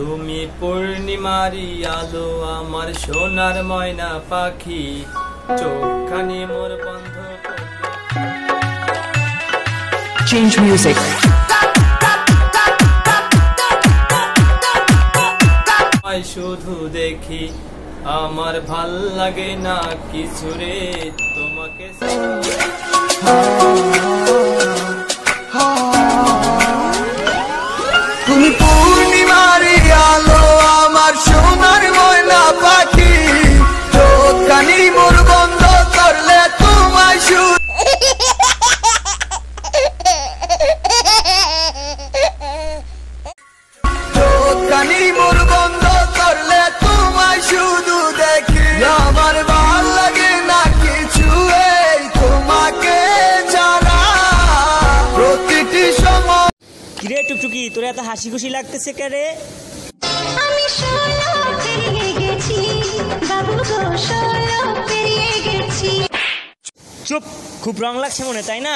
তুমি পূর্ণিমারি আলো আমার সোনার ময়না পাখি চোখখানি মোর বন্ধ Change music. শুধু দেখি আমার ভালো লাগে না কিছু রে তোমাকে চোখানি মোর বন্ধ করলে তোমায় শুধু দেখি। আমার ভালো লাগে না কিছু এই তোমাকে ছাড়া। প্রতিটি সময় কিরে টুকটুকি তোর এত হাসি খুশি লাগতেছে কে রে? আমি ষোলো পেরিয়ে গেছি বাবু গো ষোলো পেরিয়ে গেছি। চুপ খুব রং লাগছে মনে তাই না?